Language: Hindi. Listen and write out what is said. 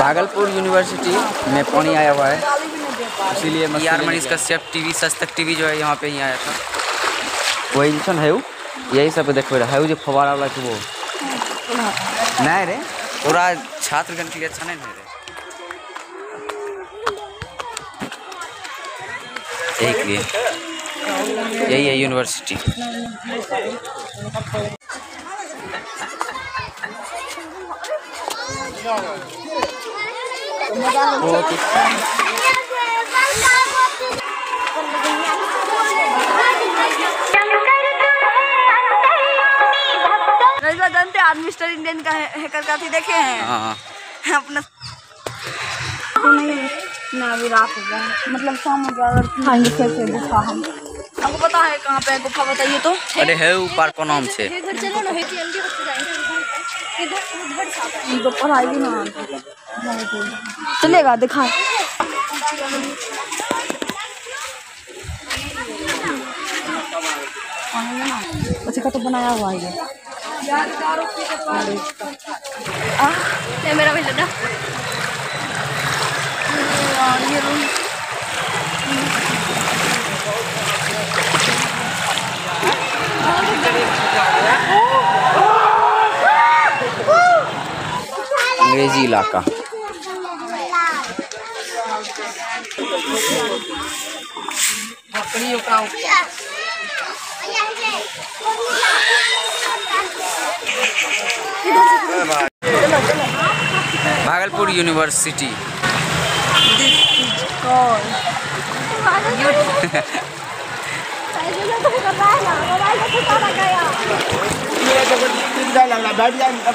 भागलपुर यूनिवर्सिटी में पानी आया हुआ है। इसीलिए यार मनीष कश्यप टीवी सच तक टीवी जो है यहाँ पे ही आया था। वही इंसान है वो? यही सब देखबे रहा है वो जो फवारा वाला वो? नहीं रे। पूरा छात्रगण के लिए अच्छा नहीं रे। यही के लिए यही है यूनिवर्सिटी। जानते हैं आज मिस्टर इंडियन का है- हैकर काफ़ी देखे हैं। हाँ अपना ना अभी रात हो गया मतलब शाम हो गया अगर खाएँगे फिर से गुफा हम। आपको पता है कहाँ पे गुफा बताइए तो। अरे है ऊपर को नाम से? तो ना। चलेगा दिखाए अच्छा का तो बनाया हुआ है मेरा भी लड़ा ये रूम अंग्रेज़ी इलाका। भागलपुर यूनिवर्सिटी। बैठ जाए तब